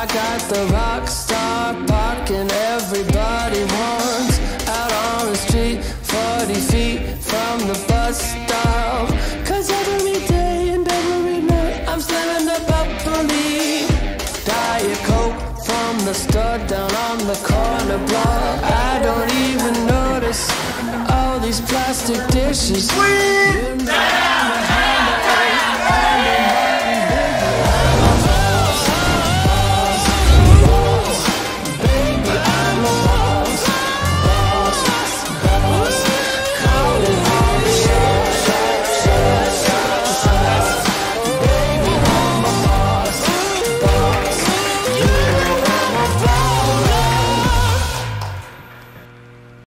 I got the rock star parking everybody wants out on the street, 40 feet from the bus stop. Cause every day and every night I'm slamming the bubbly. Diet Coke from the stud down on the corner block. I don't even notice all these plastic dishes. Sweet.